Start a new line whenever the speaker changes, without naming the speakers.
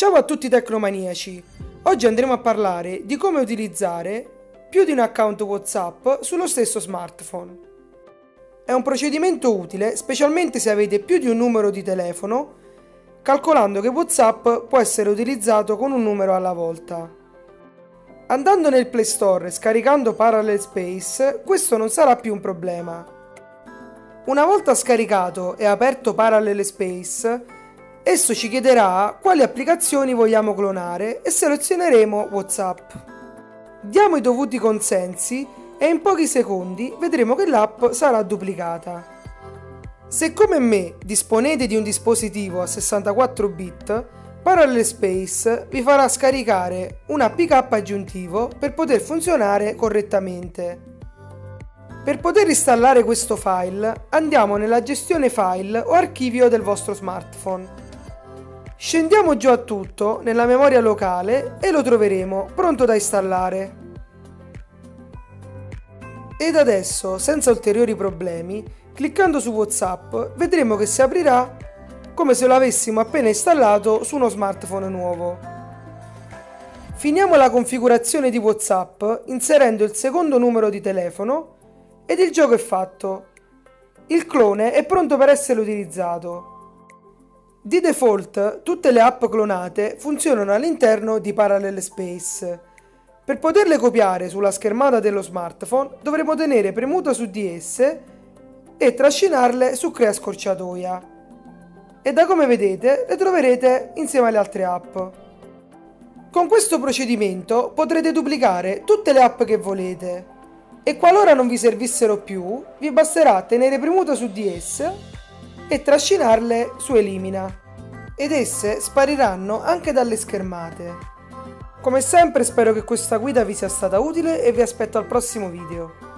Ciao a tutti tecnomaniaci! Oggi andremo a parlare di come utilizzare più di un account WhatsApp sullo stesso smartphone. È un procedimento utile specialmente se avete più di un numero di telefono, calcolando che WhatsApp può essere utilizzato con un numero alla volta. Andando nel Play Store e scaricando Parallel Space, questo non sarà più un problema. Una volta scaricato e aperto Parallel Space, Esso ci chiederà quali applicazioni vogliamo clonare e selezioneremo WhatsApp. Diamo i dovuti consensi e in pochi secondi vedremo che l'app sarà duplicata. Se come me disponete di un dispositivo a 64 bit, Parallel Space vi farà scaricare un APK aggiuntivo per poter funzionare correttamente. Per poter installare questo file andiamo nella gestione file o archivio del vostro smartphone. Scendiamo giù a tutto nella memoria locale e lo troveremo pronto da installare. Ed adesso, senza ulteriori problemi, cliccando su WhatsApp vedremo che si aprirà come se lo avessimo appena installato su uno smartphone nuovo. Finiamo la configurazione di WhatsApp inserendo il secondo numero di telefono ed il gioco è fatto. Il clone è pronto per essere utilizzato. Di default tutte le app clonate funzionano all'interno di Parallel Space. Per poterle copiare sulla schermata dello smartphone dovremo tenere premuta su di esse e trascinarle su Crea scorciatoia. E da come vedete le troverete insieme alle altre app. Con questo procedimento potrete duplicare tutte le app che volete e qualora non vi servissero più vi basterà tenere premuta su di esse e trascinarle su Elimina ed esse spariranno anche dalle schermate. Come sempre spero che questa guida vi sia stata utile e vi aspetto al prossimo video.